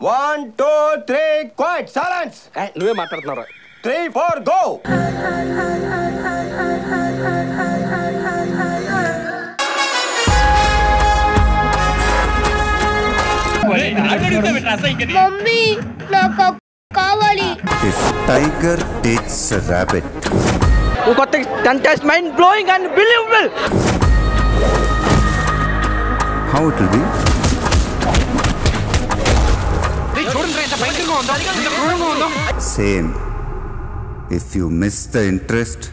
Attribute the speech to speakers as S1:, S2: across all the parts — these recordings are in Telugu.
S1: One two three quiet silence
S2: ఏ, నువ్వే మాట్లాడుతున్నావు
S1: త్రీ ఫోర్ గో
S3: మమ్మీ నాకు కావాలి
S4: If tiger takes a rabbit,
S2: నువ్వు కొత్త contest mind blowing and believable
S4: how it will be? Same. If you miss the interest,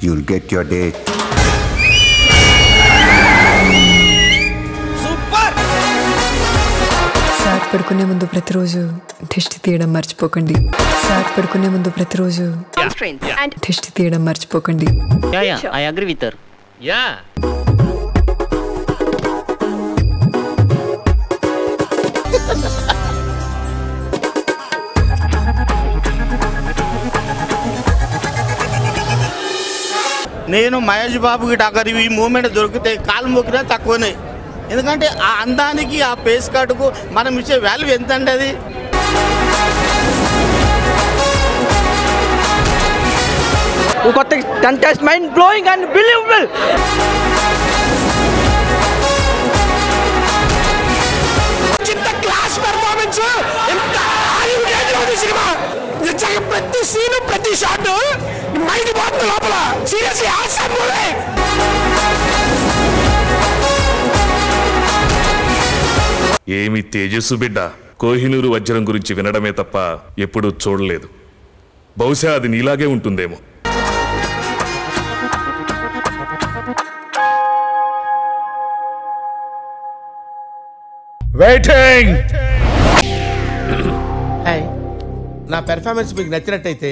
S4: you'll get your date.
S5: Sir పడుకునే ముందు ప్రతిరోజు దిష్టి తీయడం మర్చిపోకండి సార్ పడుకునే ముందు ప్రతిరోజు దిష్టి తీయడం మర్చిపోకండి
S6: Yeah, yeah, I agree
S7: నేను మహేష్ బాబుకి డాక్టర్ ఈ మూమెంట్ దొరికితే కాలు మొక్కినా తక్కువనే. ఎందుకంటే ఆ అందానికి ఆ పేస్ కార్డుకు మనం ఇచ్చే వాల్యూ ఎంత అండి అది
S2: కొత్త
S1: contest mind blowing and believable cinema. ప్రతి సీన్ ప్రతి షాట్ మైండ్ పోతుంది లోపల. సీరియస్లీ ఆసమ్ మూవీ
S8: ఏమి తేజస్సు బిడ్డ. కోహినూరు వజ్రం గురించి వినడమే తప్ప ఎప్పుడూ చూడలేదు. బహుశా అది నీలాగే ఉంటుందేమో.
S9: హాయ్ నా పెర్ఫార్మెన్స్ మీకు నచ్చినట్టయితే